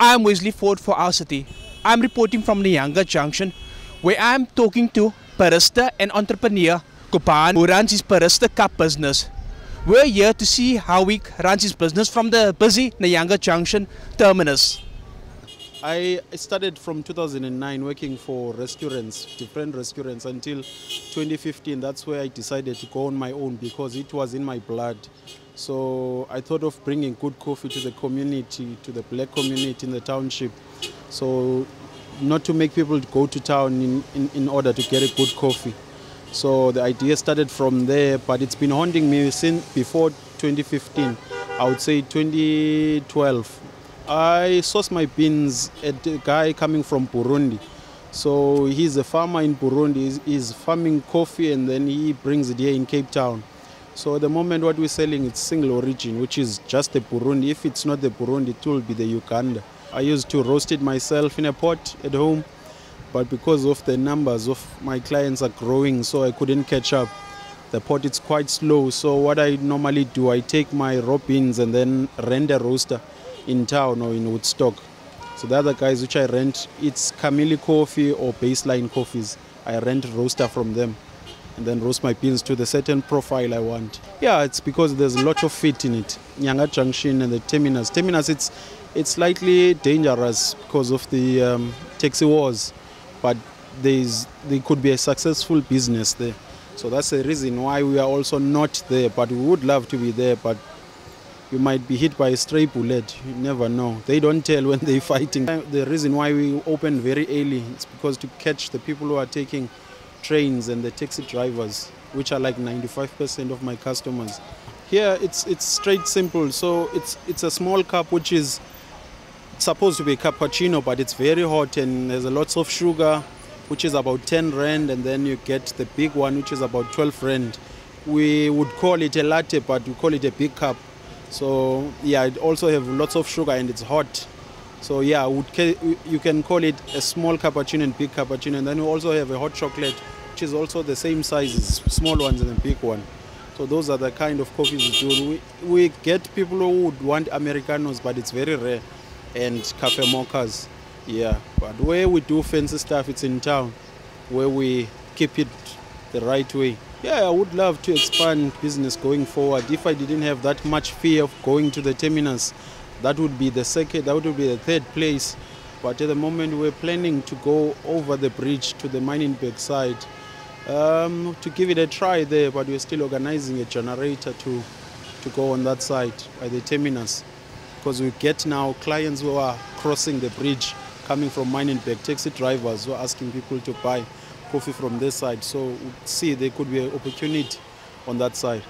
I'm Wesley Ford for Our City. I'm reporting from Nyanga Junction where I'm talking to barista and entrepreneur Gcobani who runs his Barista Cup business. We're here to see how he runs his business from the busy Nyanga Junction terminus. I started from 2009 working for restaurants, different restaurants until 2015. That's where I decided to go on my own because it was in my blood. So I thought of bringing good coffee to the community, to the black community in the township. So not to make people go to town in, in, in order to get a good coffee. So the idea started from there, but it's been haunting me since before 2015. I would say 2012. I source my beans at a guy coming from Burundi. So he's a farmer in Burundi. He's, he's farming coffee and then he brings it here in Cape Town. So at the moment what we're selling is single origin, which is just the Burundi. If it's not the Burundi, it will be the Uganda. I used to roast it myself in a pot at home, but because of the numbers of my clients are growing, so I couldn't catch up. The pot is quite slow, so what I normally do, I take my raw beans and then rent a roaster in town or in Woodstock. So the other guys which I rent, it's Camille Coffee or Baseline Coffees. I rent roaster from them and then roast my beans to the certain profile I want. Yeah, it's because there's a lot of fit in it. Nyanga Junction and the terminus. Terminus, it's it's slightly dangerous because of the um, taxi wars, but there's there could be a successful business there. So that's the reason why we are also not there, but we would love to be there, but you might be hit by a stray bullet. You never know. They don't tell when they're fighting. The reason why we open very early is because to catch the people who are taking trains and the taxi drivers, which are like 95% of my customers. Here it's it's straight simple. So it's it's a small cup which is supposed to be cappuccino, but it's very hot and there's a lots of sugar, which is about 10 rand, and then you get the big one, which is about 12 rand. We would call it a latte, but we call it a big cup. So yeah, it also have lots of sugar and it's hot. So yeah, would you can call it a small cappuccino and big cappuccino, and then we also have a hot chocolate, which is also the same sizes, small ones and big one. So those are the kind of coffees we do. We, we get people who would want Americanos, but it's very rare, and cafe mochas. Yeah, but where we do fancy stuff, it's in town, where we keep it the right way. Yeah, I would love to expand business going forward. If I didn't have that much fear of going to the terminus, that would be the second, that would be the third place. But at the moment, we're planning to go over the bridge to the Manenberg side um, to give it a try there. But we're still organizing a generator to to go on that side by the terminus, because we get now clients who are crossing the bridge, coming from Manenberg, taxi drivers who are asking people to buy coffee from this side. So see there could be an opportunity on that side.